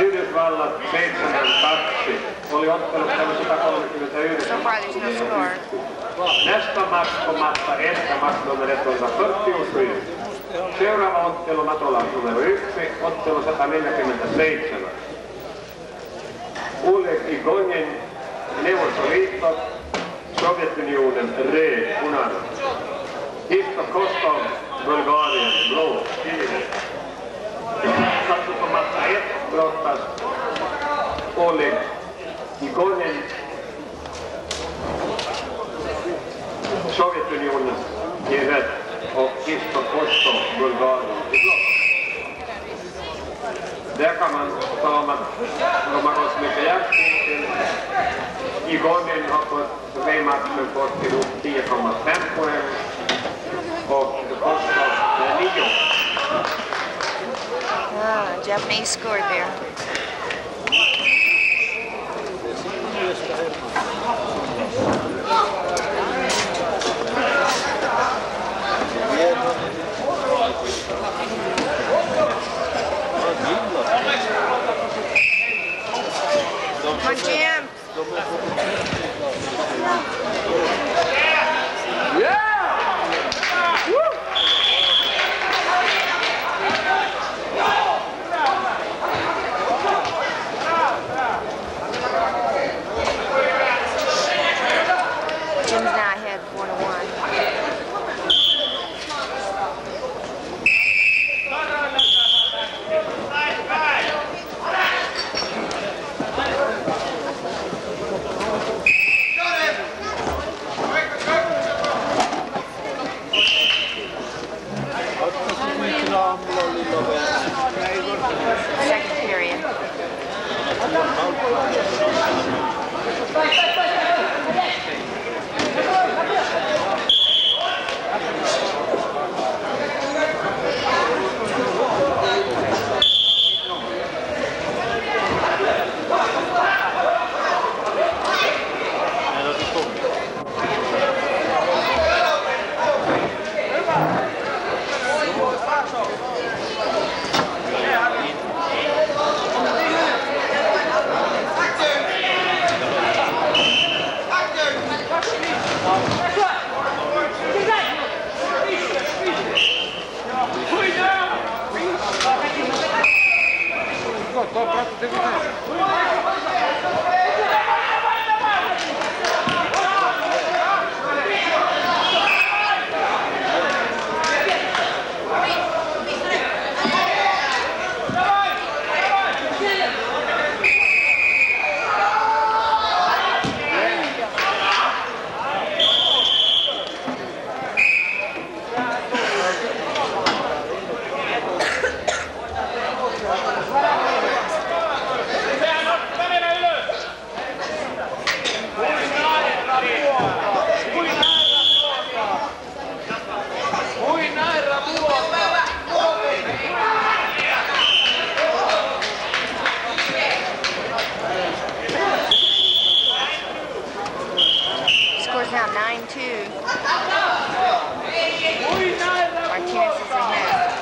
Yhdysvallat 7-2. Oli ottelut 139. So far, there's no score. Nästa match på matta 1 match nummer 147. Seuraava ottelu matolla numero 1, ottelu 147. Oleg Igonin, Neuvostoliitto, Sovjetunionen, röd, punainen. Isto Kostov, Bulgarien, blå, sininen. På matta 1 brottas Oleg Igonin, Sovjetunionen i rött och Isto Kosto, Bulgarien, i blått. Där kan man tala om att de har gått mycket hjälp till. Har fått tre matcher fått ihop 10,5 poäng Japanese scored there. Come on, Jim. Jim's not here. two. My chances are now.